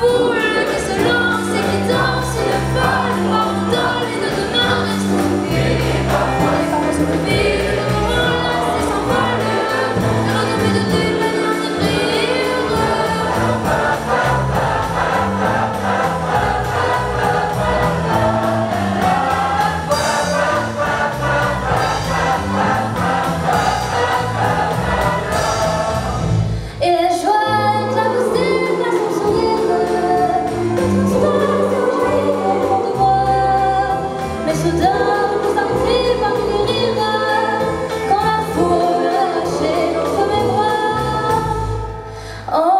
fool! Oh.